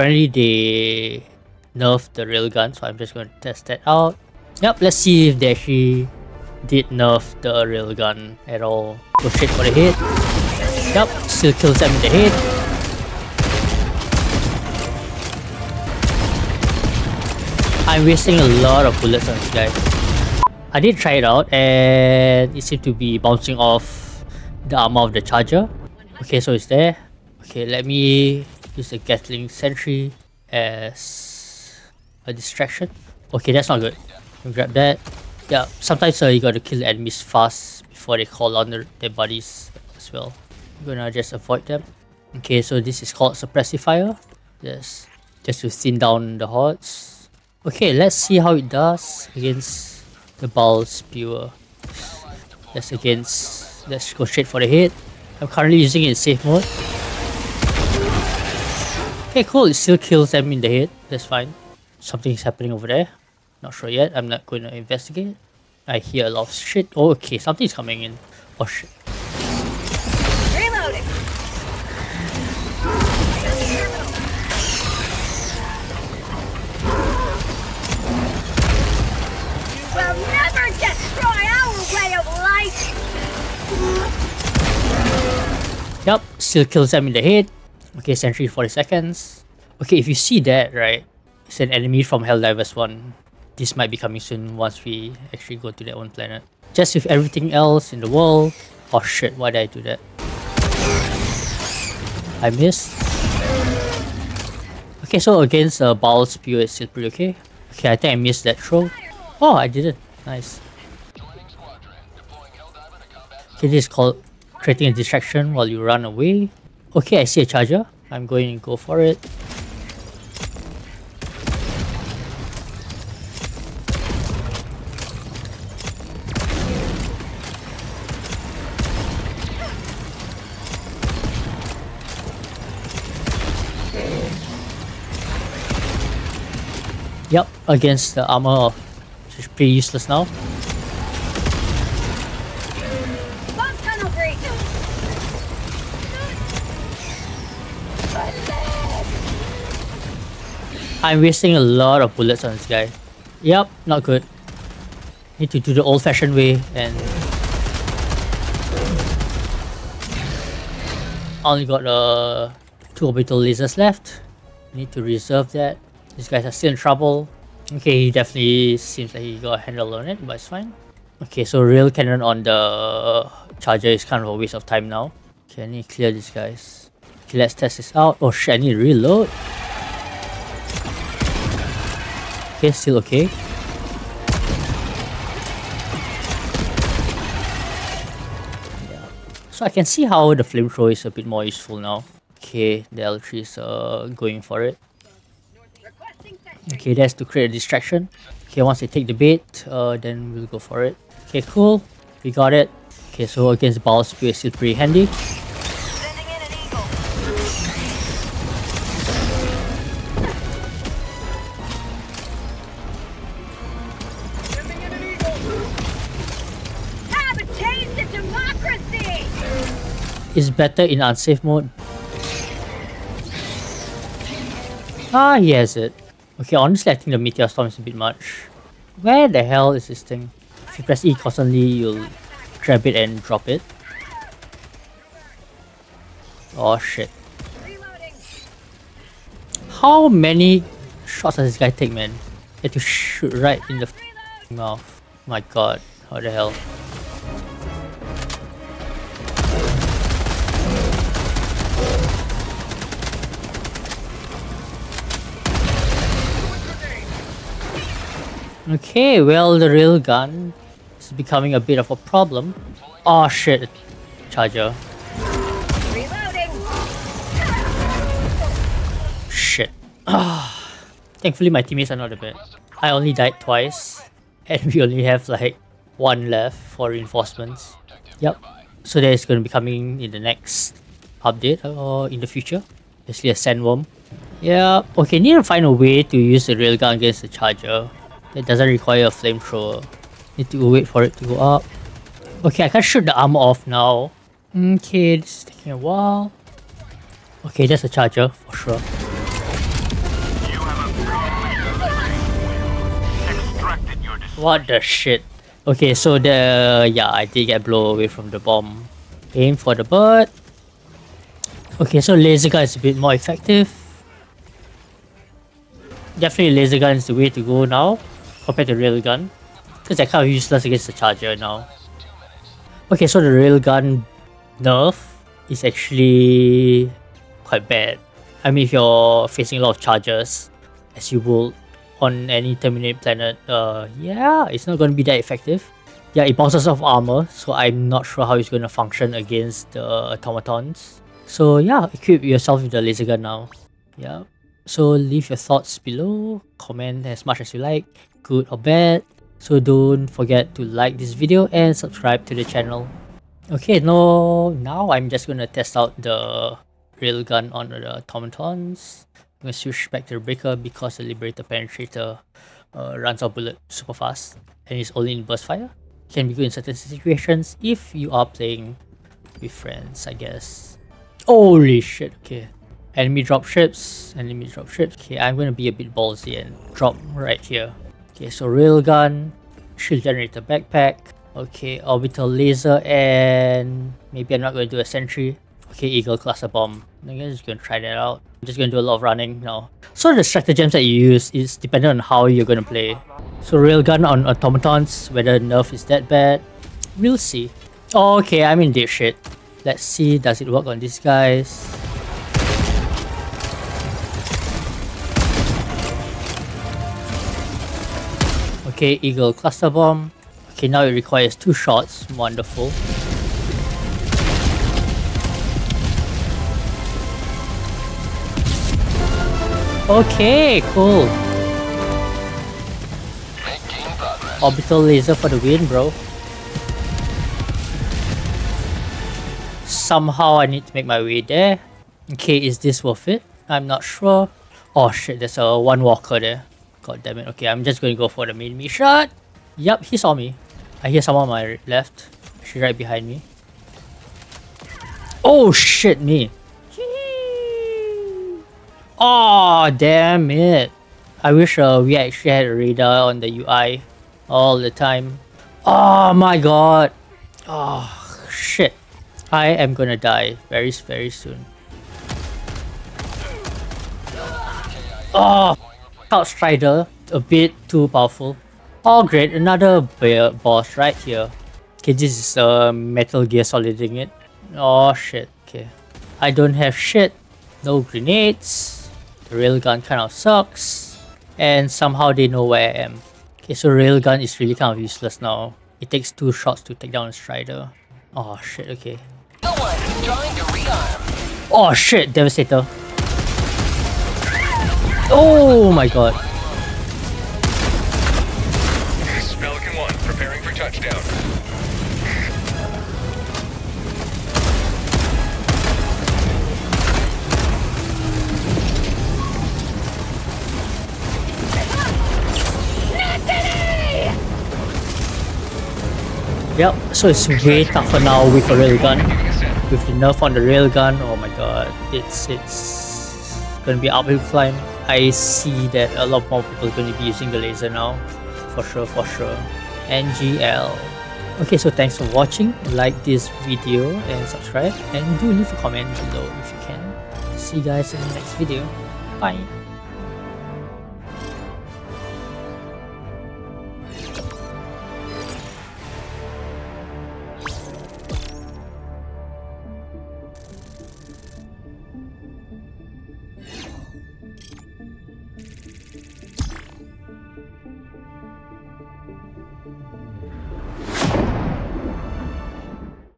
apparently they nerfed the railgun, so I'm just going to test that out. Yep, let's see if they actually did nerf the railgun at all. Go straight for the head. Yep, still kills them in the head. I'm wasting a lot of bullets on this guy. I did try it out and it seemed to be bouncing off the armor of the charger. Okay, so it's there. Okay, let me use the Gatling Sentry as a distraction. Okay, that's not good. Grab that. Yeah, sometimes uh, you gotta kill the enemies fast before they call on their, their bodies as well. I'm gonna just avoid them. Okay, so this is called Suppressive Fire. Yes, just to thin down the hordes. Okay, let's see how it does against the Bile Spewer. That's against... Let's go straight for the head. I'm currently using it in safe mode. Okay, cool. It still kills them in the head. That's fine. Something's happening over there. Not sure yet. I'm not going to investigate. I hear a lot of shit. Oh, okay. Something's coming in. Oh, shit. Reloading. You will never destroy our way of life. Yup, still kills them in the head. Okay, sentry 40 seconds. Okay, if you see that, right, it's an enemy from Helldivers 1. This might be coming soon once we actually go to that one planet. Just with everything else in the world. Oh shit, why did I do that? I missed. Okay, so against uh, Bile Spew, it's still pretty okay. Okay, I think I missed that throw. Oh, I didn't. Nice. Okay, this is called creating a distraction while you run away. Okay, I see a charger. I'm going to go for it. Yep, against the armor, which is pretty useless now. I'm wasting a lot of bullets on this guy. Yep, not good. Need to do the old fashioned way and only got uh, two orbital lasers left. Need to reserve that. These guys are still in trouble. Okay, he definitely seems like he got a handle on it, but it's fine. Okay, so real cannon on the charger is kind of a waste of time now. Need to clear these guys. Okay, let's test this out. Oh shit, I need to reload. Okay, still okay. Yeah. So I can see how the flamethrower is a bit more useful now. Okay, the L3 is uh, going for it. Okay, that's to create a distraction. Okay, once they take the bait, uh, then we'll go for it. Okay, cool. We got it. Okay, so against Bile Spewer, it's still pretty handy. It's better in unsafe mode. Ah, he has it. Okay, honestly, I think the Meteor Storm is a bit much. Where the hell is this thing? If you press E constantly, you'll grab it and drop it. Oh shit. How many shots does this guy take, man? He had to shoot right in the mouth. My god, what the hell? Okay, well, the rail gun is becoming a bit of a problem. Oh shit, charger. Reloading. Shit. Thankfully, my teammates are not a bit. I only died twice, and we only have like one left for reinforcements. Yep. So that is going to be coming in the next update or in the future. Basically, a sandworm. Yeah. Okay, need to find a way to use the railgun against the charger. It doesn't require a flamethrower. Need to wait for it to go up. Okay, I can shoot the armor off now. Okay, this is taking a while. Okay, that's a charger for sure. What the shit? Okay, so the yeah, I did get blown away from the bomb. Aim for the bird. Okay, so laser gun is a bit more effective. Definitely laser gun is the way to go now compared to railgun. Because they're kind of useless against the charger now. Okay, so the railgun nerf is actually quite bad. I mean, if you're facing a lot of chargers, as you will on any Terminid planet, uh, yeah, it's not going to be that effective. Yeah, it bounces off armor, so I'm not sure how it's going to function against the automatons. So yeah, equip yourself with the laser gun now. Yeah. So leave your thoughts below, comment as much as you like, good or bad. So don't forget to like this video and subscribe to the channel. Okay, no, now I'm just gonna test out the railgun on the automatons. I'm gonna switch back to the breaker because the liberator penetrator uh, runs out bullet super fast and it's only in burst fire. Can be good in certain situations if you are playing with friends, I guess. Holy shit, okay. Enemy drop ships, enemy drop ships. Okay, I'm gonna be a bit ballsy and drop right here. Okay, so railgun, shield generator backpack. Okay, orbital laser and maybe I'm not gonna do a sentry. Okay, Eagle cluster bomb. I'm just gonna try that out. I'm just gonna do a lot of running now. So the stratagems that you use is dependent on how you're gonna play. So railgun on automatons, whether nerf is that bad, we'll see. okay, I'm in deep shit. Let's see, does it work on these guys? Okay, Eagle cluster bomb. Okay, now it requires two shots. Wonderful. Okay, cool. Orbital laser for the win, bro. Somehow I need to make my way there. Okay, is this worth it? I'm not sure. Oh shit, there's a one walker there. God damn it. Okay, I'm just going to go for the main me shot. Yup, he saw me. I hear someone on my left. She's right behind me. Oh shit, me. Oh, damn it. I wish uh, we actually had a radar on the UI all the time. Oh my god. Oh, shit. I am gonna die very, very soon. Oh, Outstrider, a bit too powerful. Oh great, another bear boss right here. Okay, this is a uh, Metal Gear Soliding it. Oh shit, okay. I don't have shit. No grenades. The railgun kind of sucks. And somehow they know where I am. Okay, so railgun is really kind of useless now. It takes two shots to take down a Strider. Oh shit, okay. Oh shit, Devastator. Oh my god. Pelican 1, preparing for touchdown. Yep, so it's way tougher now with a railgun. With the nerf on the railgun, oh my god, it's it's gonna be uphill climb. I see that a lot more people are going to be using the laser now. For sure, for sure. NGL. Okay, so thanks for watching. Like this video and subscribe. And do leave a comment below if you can. See you guys in the next video. Bye.